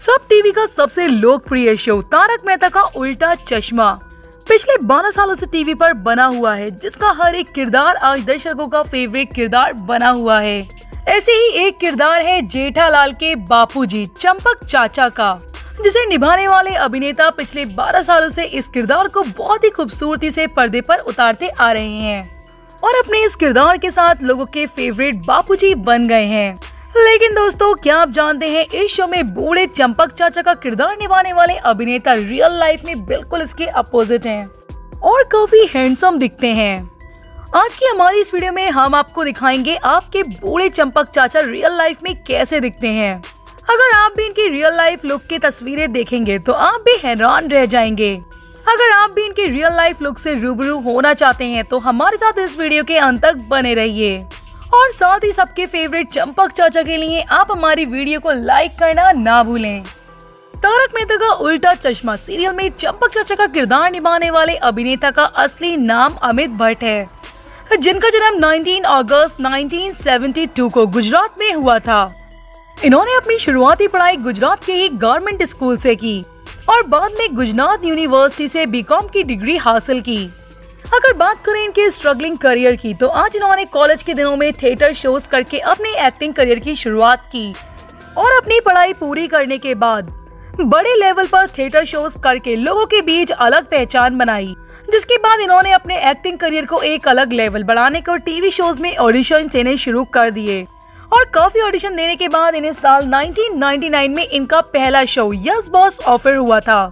सब टीवी का सबसे लोकप्रिय शो तारक मेहता का उल्टा चश्मा। पिछले 12 सालों से टीवी पर बना हुआ है, जिसका हर एक किरदार आज दर्शकों का फेवरेट किरदार बना हुआ है। ऐसे ही एक किरदार है जेठालाल के बापूजी, चंपक चाचा का, जिसे निभाने वाले अभिनेता पिछले 12 सालों से इस किरदार को बहुत ही खूबसूरती से पर्दे पर उतारते आ रहे हैं और अपने इस किरदार के साथ लोगों के फेवरेट बापूजी बन गए हैं। लेकिन दोस्तों, क्या आप जानते हैं, इस शो में बूढ़े चंपक चाचा का किरदार निभाने वाले अभिनेता रियल लाइफ में बिल्कुल इसके अपोजिट हैं। और काफ़ी हैंडसम दिखते हैं। आज की हमारी इस वीडियो में हम आपको दिखाएँगे आपके बूढ़े चंपक चाचा रियल लाइफ में कैसे दिखते हैं। अगर आप भी इनकी रियल लाइफ लुक की तस्वीरें देखेंगे तो आप भी हैरान रह जाएँगे। अगर आप भी इनके रियल लाइफ लुक से रूबरू होना चाहते हैं तो हमारे साथ इस वीडियो के अंत तक बने रहिए। और साथ ही सबके फेवरेट चंपक चाचा के लिए आप हमारी वीडियो को लाइक करना ना भूलें। तारक मेहता का उल्टा चश्मा सीरियल में चंपक चाचा का किरदार निभाने वाले अभिनेता का असली नाम अमित भट्ट है, जिनका जन्म 19 अगस्त 1972 को गुजरात में हुआ था। इन्होंने अपनी शुरुआती पढ़ाई गुजरात के ही गवर्नमेंट स्कूल से की और बाद में गुजरात यूनिवर्सिटी से बीकॉम की डिग्री हासिल की। अगर बात करें इनके स्ट्रगलिंग करियर की तो आज इन्होंने कॉलेज के दिनों में थिएटर शोज़ करके अपने एक्टिंग करियर की शुरुआत की और अपनी पढ़ाई पूरी करने के बाद बड़े लेवल पर थिएटर शोज़ करके लोगों के बीच अलग पहचान बनाई, जिसके बाद इन्होंने अपने एक्टिंग करियर को एक अलग लेवल बढ़ाने को टीवी शोज़ में ऑडिशन देने शुरू कर दिए। और काफ़ी ऑडिशन देने के बाद इन्हें साल 1999 में इनका पहला शो यस बॉस ऑफ़र हुआ था।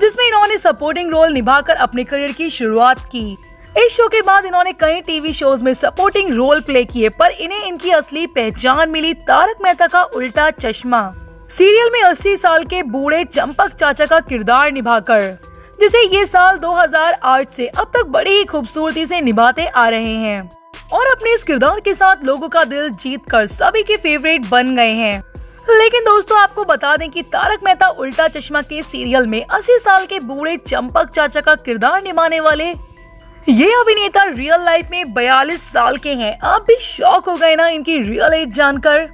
जिसमें इन्होंने सपोर्टिंग रोल निभाकर अपने करियर की शुरुआत की। इस शो के बाद इन्होंने कई टीवी शोज़ में सपोर्टिंग रोल प्ले किए, पर इन्हें इनकी असली पहचान मिली तारक मेहता का उल्टा चश्मा। सीरियल में 80 साल के बूढ़े चंपक चाचा का किरदार निभाकर, जिसे ये साल 2008 से अब तक बड़ी ही खूबसूरती से निभाते आ रहे हैं। और अपने इस किरदार के साथ लोगों का दिल जीत कर सभी के फेवरेट बन गए हैं। लेकिन दोस्तों, आपको बता दें कि तारक मेहता उल्टा चश्मा के सीरियल में 80 साल के बूढ़े चंपक चाचा का किरदार निभाने वाले। ये अभिनेता रियल लाइफ में 42 साल के हैं। आप भी शॉक हो गए ना इनकी रियल एज जानकर।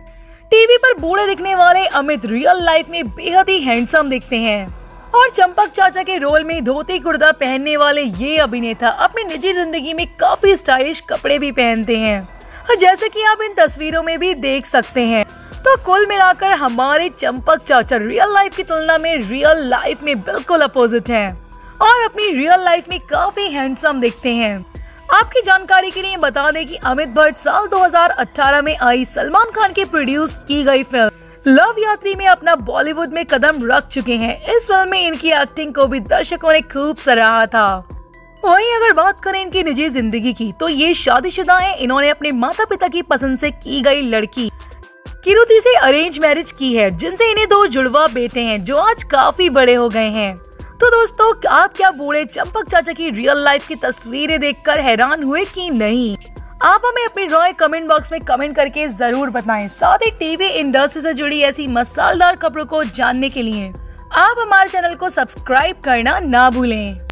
टीवी पर बूढ़े दिखने वाले अमित रियल लाइफ में बेहद ही हैंडसम दिखते हैं। और चंपक चाचा के रोल में धोती कुर्ता पहनने वाले ये अभिनेता अपनी निजी ज़िंदगी में काफ़ी स्टाइलिश कपड़े भी पहनते हैं। जैसे कि आप इन तस्वीरों में भी देख सकते हैं। तो कुल मिलाकर हमारे चंपक चाचा रियल लाइफ की तुलना में रियल लाइफ में बिल्कुल अपोजिट हैं। और अपनी रियल लाइफ में काफ़ी हैंडसम दिखते हैं। आपकी जानकारी के लिए बता दें कि अमित भट्ट साल 2018 में आई सलमान खान के प्रोड्यूस की गई फ़िल्म लव यात्री में अपना बॉलीवुड में कदम रख चुके हैं। इस फ़िल्म में इनकी एक्टिंग को भी दर्शकों ने खूब सराहा था। वहीं अगर बात करें इनकी निजी ज़िंदगी की तो ये शादीशुदा हैं। इन्होंने अपने माता पिता की पसंद से की गई लड़की। किरुति से अरेंज मैरिज की है, जिनसे इन्हें दो जुड़वा बेटे हैं, जो आज काफ़ी बड़े हो गए हैं। तो दोस्तों, आप क्या बूढ़े चंपक चाचा की रियल लाइफ की तस्वीरें देखकर हैरान हुए कि नहीं? आप हमें अपनी रॉय कमेंट बॉक्स में कमेंट करके ज़रूर बताएँ। साथ ही टीवी इंडस्ट्री से जुड़ी ऐसी मसालेदार खबरों को जानने के लिए आप हमारे चैनल को सब्सक्राइब करना ना भूलें।